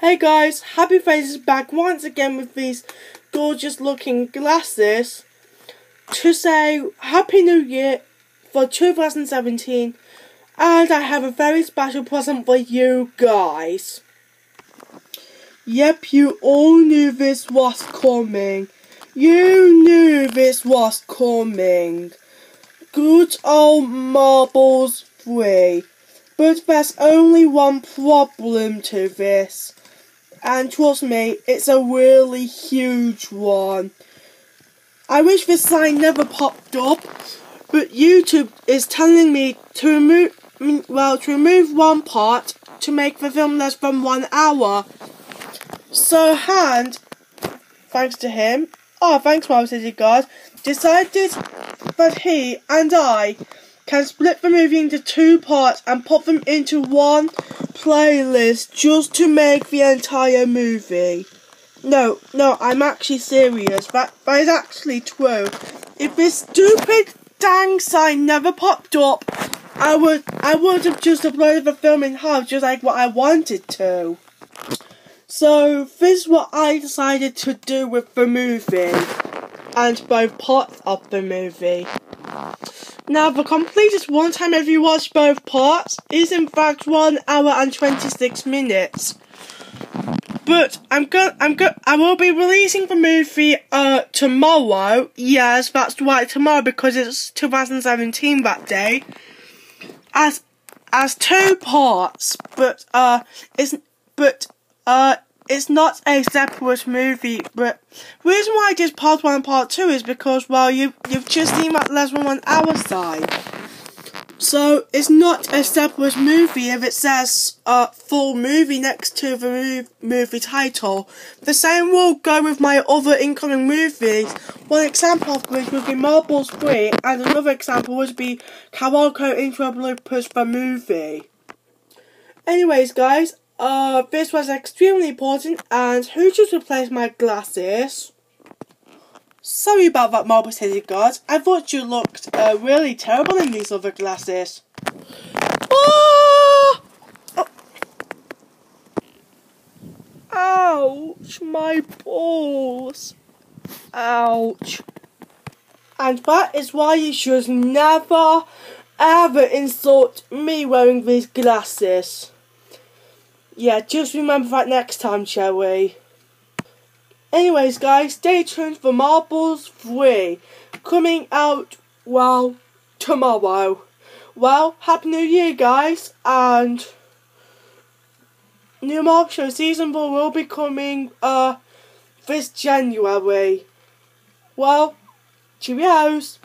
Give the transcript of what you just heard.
Hey guys, Happy Face is back once again with these gorgeous looking glasses to say Happy New Year for 2017 and I have a very special present for you guys. Yep, you all knew this was coming. You knew this was coming. Good old Marbles 3. But there's only one problem to this. And trust me, it's a really huge one. I wish this sign never popped up, but YouTube is telling me to remove, well, to remove one part to make the film less than one hour. So Hand, thanks to him, oh thanks Marble City God, decided that he and I can split the movie into two parts and put them into one playlist just to make the entire movie. No, no, I'm actually serious. That, that is actually true. If this stupid dang sign never popped up, I would I would have just uploaded the film in half just like what I wanted to. So this is what I decided to do with the movie and both parts of the movie. Now, the completed one time if you watch both parts is in fact 1 hour and 26 minutes. But I'm going I'm go I will be releasing the movie uh tomorrow. Yes, that's right, tomorrow because it's 2017 that day. As as two parts, but uh it's but uh it's not a separate movie, but reason why I did part one and part two is because, well, you, you've just seen that than one hour side. So, it's not a separate movie if it says, uh, full movie next to the mov movie title. The same will go with my other incoming movies. One example of which would be Marbles 3, and another example would be Kawako Intro Bloopers the movie. Anyways, guys, uh, this was extremely important, and who just replaced my glasses? Sorry about that, Marble City God. I thought you looked uh, really terrible in these other glasses. Ah! Oh. Ouch, my balls. Ouch. And that is why you should never, ever insult me wearing these glasses. Yeah, just remember that next time, shall we? Anyways, guys, stay tuned for Marbles 3 coming out, well, tomorrow. Well, Happy New Year, guys, and New Mark Show Season 4 will be coming, uh, this January. Well, cheerios!